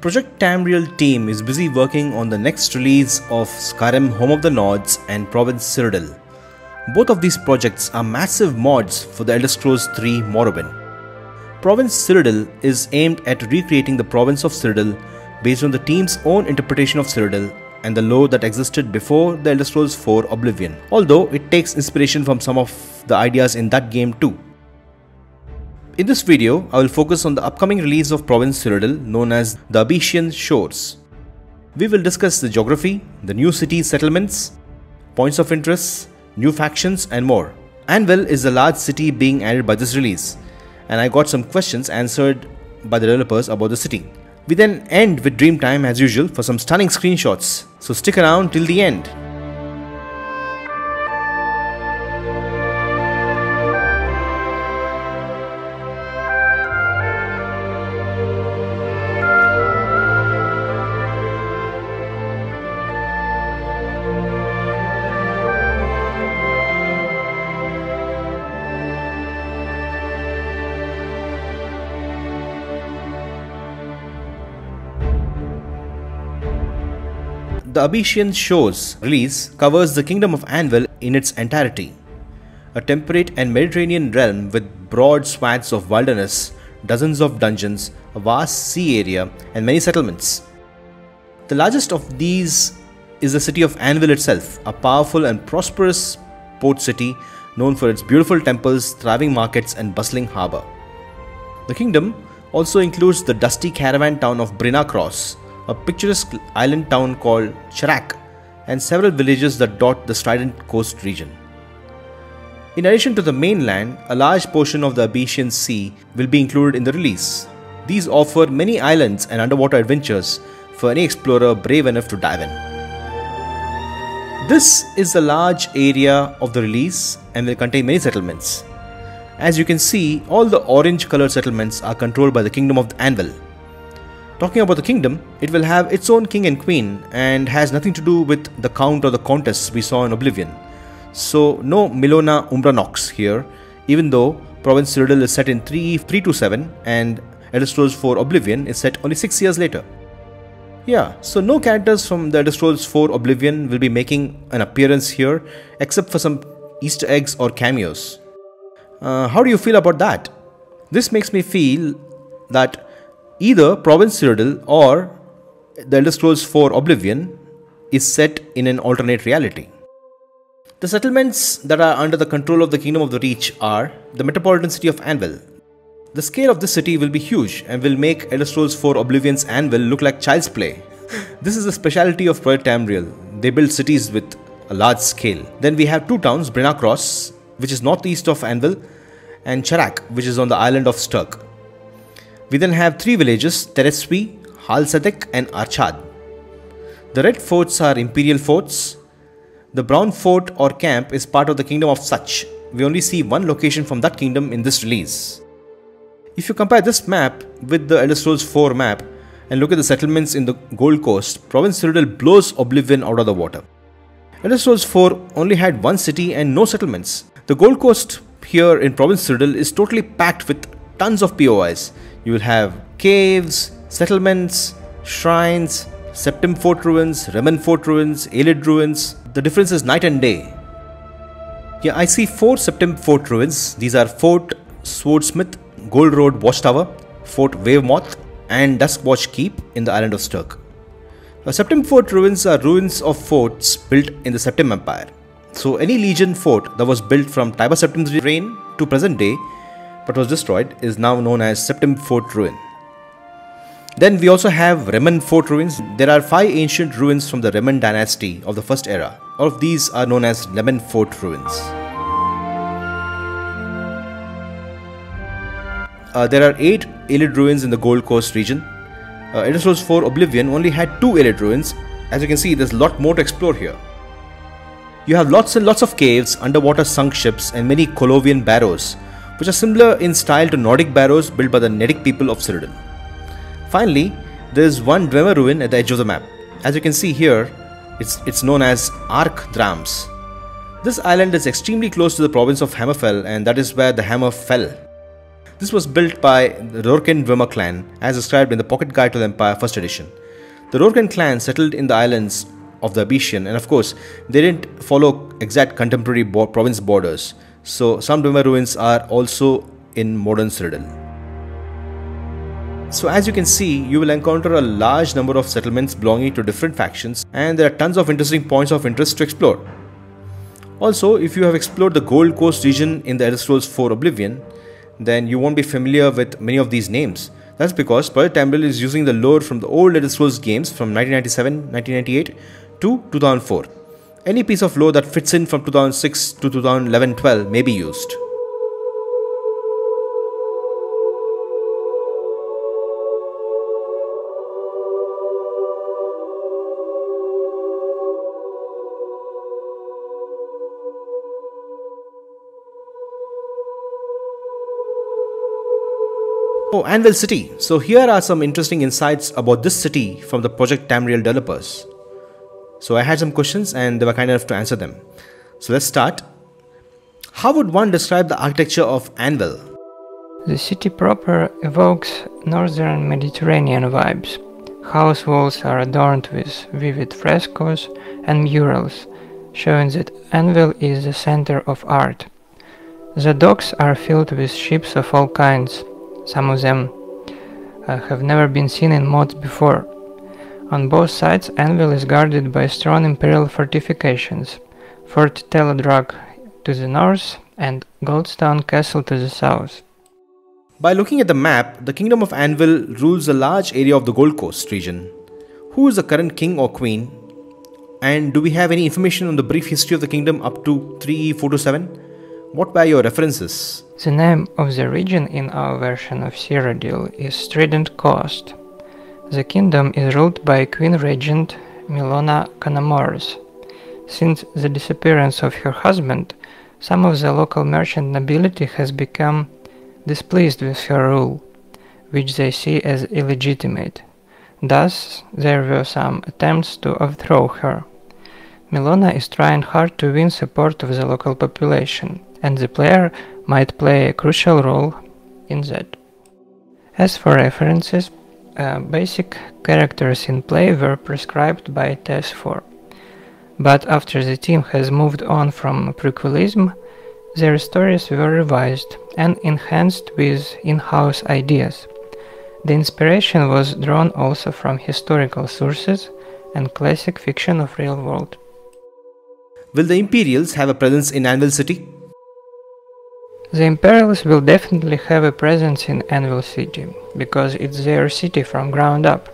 Project Tamriel team is busy working on the next release of Skyrim Home of the Nords and Province Cyrodiil. Both of these projects are massive mods for the Elder Scrolls 3 Morrowind. Province Cyrodiil is aimed at recreating the province of Cyrodiil based on the team's own interpretation of Cyrodiil and the lore that existed before the Elder Scrolls 4 Oblivion, although it takes inspiration from some of the ideas in that game too. In this video, I will focus on the upcoming release of Province Cyrodiil known as the Abecean Shores. We will discuss the geography, the new city settlements, points of interest, new factions and more. Anvil is a large city being added by this release and I got some questions answered by the developers about the city. We then end with Dreamtime as usual for some stunning screenshots, so stick around till the end. The Abecean Shores release covers the Kingdom of Anvil in its entirety. A temperate and Mediterranean realm with broad swaths of wilderness, dozens of dungeons, a vast sea area, and many settlements. The largest of these is the city of Anvil itself, a powerful and prosperous port city known for its beautiful temples, thriving markets, and bustling harbour. The kingdom also includes the dusty caravan town of Brina Cross, a picturesque island town called Charach, and several villages that dot the Strident Coast region. In addition to the mainland, a large portion of the Abecean Sea will be included in the release. These offer many islands and underwater adventures for any explorer brave enough to dive in. This is the large area of the release and will contain many settlements. As you can see, all the orange colored settlements are controlled by the Kingdom of the Anvil. Talking about the kingdom, it will have its own king and queen and has nothing to do with the count or the countess we saw in Oblivion. So no Millona Umbranox here, even though Province Cyrodiil is set in 3 327 and Elder Scrolls 4 Oblivion is set only 6 years later. Yeah, so no characters from the Elder Scrolls 4 Oblivion will be making an appearance here except for some Easter eggs or cameos. Uh, how do you feel about that? This makes me feel that Either Province Cyrodiil or The Elder Scrolls 4 Oblivion is set in an alternate reality. The settlements that are under the control of the Kingdom of the Reach are the metropolitan city of Anvil. The scale of this city will be huge and will make Elder Scrolls 4 Oblivion's Anvil look like child's play. this is a specialty of Project Tamriel. They build cities with a large scale. Then we have two towns, Brina Cross, which is northeast of Anvil, and Charach, which is on the island of Stirk. We then have three villages Tereswi, Hal Sadek, and Archad. The red forts are imperial forts. The brown fort or camp is part of the kingdom of Sutch. We only see one location from that kingdom in this release. If you compare this map with the Elder Scrolls 4 map and look at the settlements in the Gold Coast, Province Cyrodiil blows Oblivion out of the water. Elder Scrolls 4 only had one city and no settlements. The Gold Coast here in Province Cyrodiil is totally packed with tons of POIs you will have caves, settlements, shrines, Septim Fort ruins, Reman Fort ruins, Ayleid ruins. The difference is night and day. Yeah, I see four Septim Fort ruins. These are Fort Swordsmith, Gold Road Watchtower, Fort Wavemoth, and Duskwatch Keep in the island of Stirk. Uh, Septim Fort ruins are ruins of forts built in the Septim Empire. So any legion fort that was built from Tiber Septim's reign to present day but was destroyed is now known as Septim Fort Ruin. Then we also have Reman Fort ruins. There are five ancient ruins from the Reman dynasty of the first era. All of these are known as Reman Fort ruins. Uh, there are 8 Ayleid ruins in the Gold Coast region. Uh, Elder Scrolls 4 Oblivion only had 2 Ayleid ruins. As you can see, there's a lot more to explore here. You have lots and lots of caves, underwater sunk ships, and many Colovian barrows which are similar in style to Nordic barrows built by the Nedic people of Cyrodiil. Finally, there is one Dwemer ruin at the edge of the map. As you can see here, it's, it's known as Ark Drams. This island is extremely close to the province of Hammerfell and that is where the hammer fell. This was built by the Rourken Dwemer clan as described in the Pocket Guide to the Empire 1st edition. The Rourken clan settled in the islands of the Abecean and of course they didn't follow exact contemporary bo- province borders. So some Dwemer ruins are also in modern Cyrodiil. So as you can see, you will encounter a large number of settlements belonging to different factions and there are tons of interesting points of interest to explore. Also, if you have explored the Gold Coast region in the Elder Scrolls 4 Oblivion, then you won't be familiar with many of these names. That's because Project Tamriel is using the lore from the old Elder Scrolls games from 1997, 1998 to 2004. Any piece of lore that fits in from 2006 to 2011-12 may be used. Oh, Anvil City. So here are some interesting insights about this city from the Project Tamriel developers. So I had some questions and they were kind enough to answer them. So let's start. How would one describe the architecture of Anvil? The city proper evokes northern Mediterranean vibes. House walls are adorned with vivid frescoes and murals, showing that Anvil is the center of art. The docks are filled with ships of all kinds, some of them uh, have never been seen in mods before. On both sides, Anvil is guarded by strong imperial fortifications, Fort Teledrag to the north and Goldstone Castle to the south. By looking at the map, the Kingdom of Anvil rules a large area of the Gold Coast region. Who is the current king or queen? And do we have any information on the brief history of the kingdom up to 3E427? What were your references? The name of the region in our version of Cyrodiil is Strident Coast. The kingdom is ruled by Queen Regent Milona Canamoris. Since the disappearance of her husband, some of the local merchant nobility has become displeased with her rule, which they see as illegitimate. Thus, there were some attempts to overthrow her. Milona is trying hard to win support of the local population and the player might play a crucial role in that. As for references, uh, basic characters in play were prescribed by TES4, but after the team has moved on from prequelism, their stories were revised and enhanced with in-house ideas. The inspiration was drawn also from historical sources and classic fiction of real world. Will the Imperials have a presence in Anvil City? The Imperials will definitely have a presence in Anvil City, because it's their city from ground up.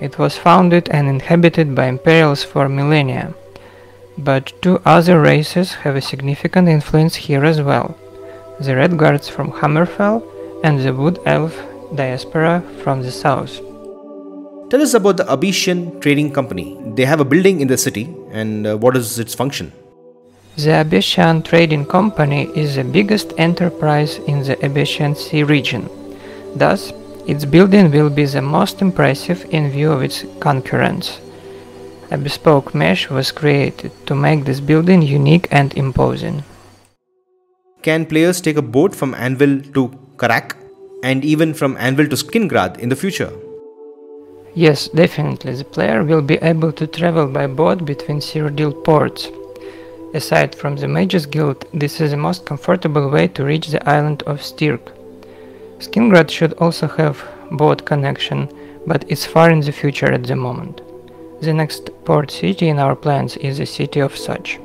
It was founded and inhabited by Imperials for millennia. But two other races have a significant influence here as well. The Redguards from Hammerfell and the Wood Elf diaspora from the south. Tell us about the Abecean Trading Company. They have a building in the city and uh, what is its function? The Abecean Trading Company is the biggest enterprise in the Abecean Sea region. Thus, its building will be the most impressive in view of its concurrence. A bespoke mesh was created to make this building unique and imposing. Can players take a boat from Anvil to Charach and even from Anvil to Skingrad in the future? Yes, definitely. The player will be able to travel by boat between Cyrodiil ports Aside from the Mages Guild, this is the most comfortable way to reach the island of Stirk. Skingrad should also have boat connection, but it's far in the future at the moment. The next port city in our plans is the city of Sutch.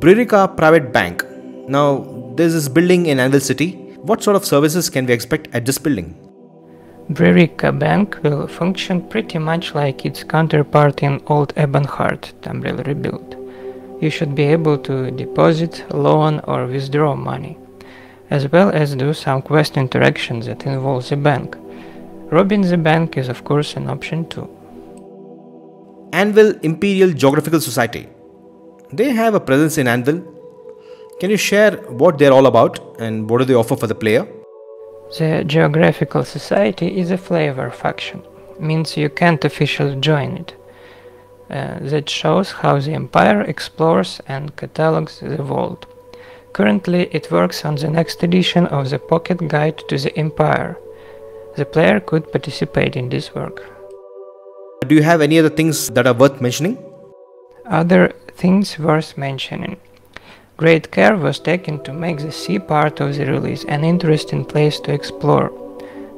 Bririca Private Bank. Now, there's this building in Anvil City. What sort of services can we expect at this building? Bririca Bank will function pretty much like its counterpart in Old Ebonheart, Tamriel Rebuilt you should be able to deposit, loan or withdraw money, as well as do some quest interactions that involve the bank. Robbing the bank is of course an option too. Anvil Imperial Geographical Society. They have a presence in Anvil. Can you share what they're all about and what do they offer for the player? The Geographical Society is a flavor faction, means you can't officially join it. Uh, that shows how the Empire explores and catalogs the world. Currently, it works on the next edition of the Pocket Guide to the Empire. The player could participate in this work. Do you have any other things that are worth mentioning? Other things worth mentioning. Great care was taken to make the sea part of the release an interesting place to explore.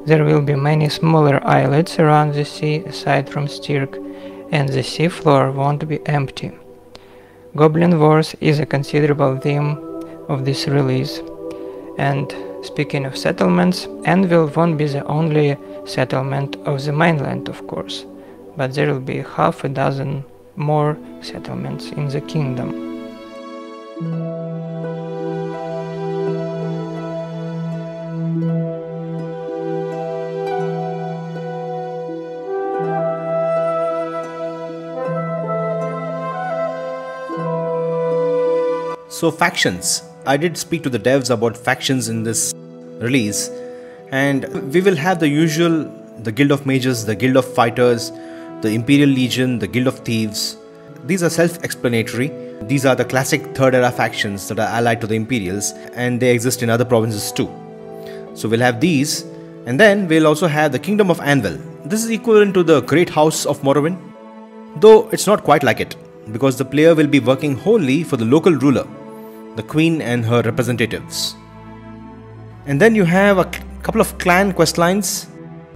There will be many smaller islets around the sea aside from Stirk, and the sea floor won't be empty. Goblin Wars is a considerable theme of this release. And speaking of settlements, Anvil won't be the only settlement of the mainland, of course, but there will be half a dozen more settlements in the kingdom. So, factions. I did speak to the devs about factions in this release, and we will have the usual the Guild of Mages, the Guild of Fighters, the Imperial Legion, the Guild of Thieves. These are self explanatory. These are the classic third era factions that are allied to the Imperials, and they exist in other provinces too. So, we'll have these, and then we'll also have the Kingdom of Anvil. This is equivalent to the Great House of Morrowind, though it's not quite like it, because the player will be working wholly for the local ruler the queen and her representatives. And then you have a couple of clan quest lines.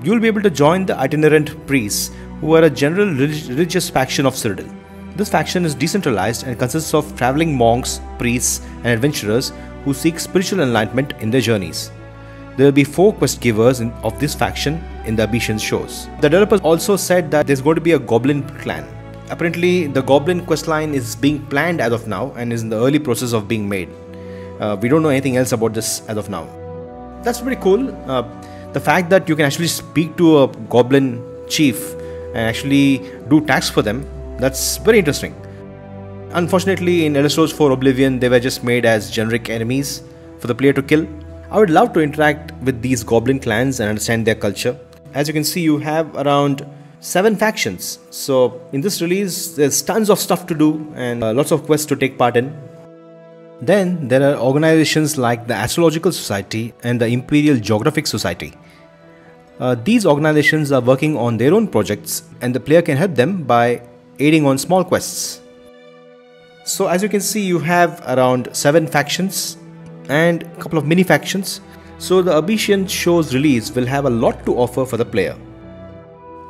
You'll be able to join the itinerant priests, who are a general religious faction of Cyrodiil. This faction is decentralized and consists of traveling monks, priests, and adventurers who seek spiritual enlightenment in their journeys. There will be four quest givers in, of this faction in the Abecean Shores. The developers also said that there's going to be a goblin clan apparently the goblin questline is being planned as of now and is in the early process of being made. Uh, we don't know anything else about this as of now. That's pretty cool. Uh, the fact that you can actually speak to a goblin chief and actually do tasks for them that's very interesting. Unfortunately in Elder Scrolls 4 Oblivion they were just made as generic enemies for the player to kill. I would love to interact with these goblin clans and understand their culture. As you can see you have around seven factions. So in this release, there's tons of stuff to do and uh, lots of quests to take part in. Then there are organizations like the Astrological Society and the Imperial Geographic Society. Uh, these organizations are working on their own projects and the player can help them by aiding on small quests. So as you can see you have around 7 factions and a couple of mini factions. So the Abecean show's release will have a lot to offer for the player.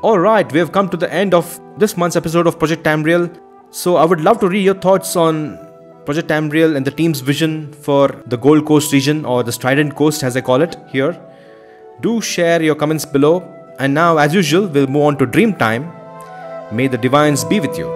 Alright, we have come to the end of this month's episode of Project Tamriel. So I would love to read your thoughts on Project Tamriel and the team's vision for the Gold Coast region or the Strident Coast as I call it here. Do share your comments below. And now, as usual, we'll move on to Dream Time. May the Divines be with you.